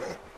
Yeah.